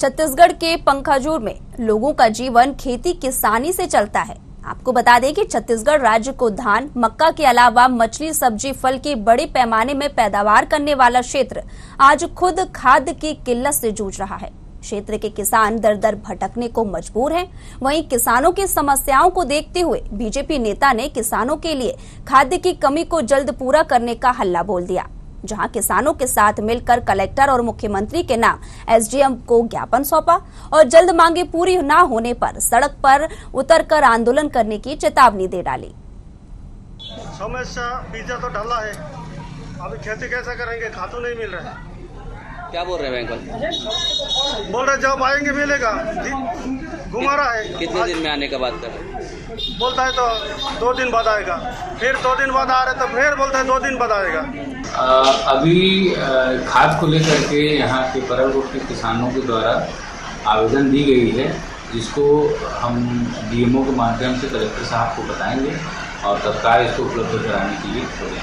छत्तीसगढ़ के पंखाजूर में लोगों का जीवन खेती किसानी से चलता है। आपको बता दें कि छत्तीसगढ़ राज्य को धान, मक्का के अलावा मछली, सब्ज़ी, फल की बड़े पैमाने में पैदावार करने वाला क्षेत्र आज खुद खाद्य की किल्लत से जूझ रहा है। क्षेत्र के किसान दर दर भटकने को मजबूर हैं। वहीं किसानों की समस्याओं को देखते हुए बीजेपी नेता ने किसानों के लिए खाद्य की कमी को जल्द पूरा करने का हल्ला बोल दिया। जहाँ किसानों के साथ मिलकर कलेक्टर और मुख्यमंत्री के नाम एसडीएम को ज्ञापन सौंपा और जल्द मांगे पूरी न होने पर सड़क पर उतरकर आंदोलन करने की चेतावनी दे डाली। समस्या बीजा तो डाला है। अभी खेती कैसे करेंगे? खातू नहीं मिल रहा है। क्या बोल रहे हैं बैंक बोल रहे जब आएँगे मिलेगा। घुमा रहा है। कितने दिन में आने का बात कर रहे हैं? बोलता है तो दो दिन बाद आएगा। फिर दो दिन बाद आ रहे तो फिर बोलता है दो दिन बाद आएगा। अभी खाद को लेकर के यहाँ के परल रोड के किसानों के द्वारा आवेदन दी गई है जिसको हम डीएमओ के माध्यम से कलेक्टर साहब को बताएँगे और तत्काल इसको उपलब्ध कराने के लिए